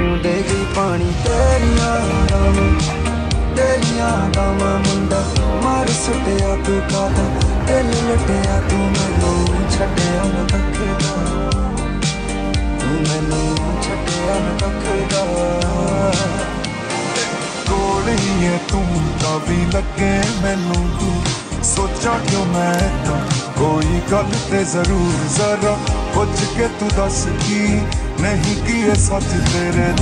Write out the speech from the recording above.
ਪੀਂਦੇ ਗਈ ਪਾਣੀ ਤੇਰੀਆਂ ਰਾਵਾਂ ਤੇਰੀਆਂ ਰਾਵਾਂ ਮੁੰਡਾ, ਮਾਰ ਸੁੱਟਿਆ ਤੂੰ ਕਾਤਾ ਦਿਲ ਲਟਿਆ ਤੂੰ ਮੈਨੂੰ, ਛੱਡਿਆ ਨਾ ਤੱਕਦਾ ਤੂੰ ਮੈਨੂੰ ਛੱਡਿਆ ਨਾ ਤੱਕਦਾ ਕੋਲ ਹੈ ਤੂੰ, ਤਾਂ ਵੀ ਲੱਗੇ ਮੈਨੂੰ ਤੂੰ। ਸੋਚਾਂ ਕਿਉਂ ਮੈਂ ਤਾਂ ਕੋਈ ਗੱਲ ਤੇ ਜ਼ਰੂਰ ਜ਼ਰਾ ਪੁੱਛ ਕੇ ਤੂੰ ਦੱਸ ਕੀ ਨਹੀਂ ਕੀ ਇਹ ਸੱਚ ਤੇਰੇ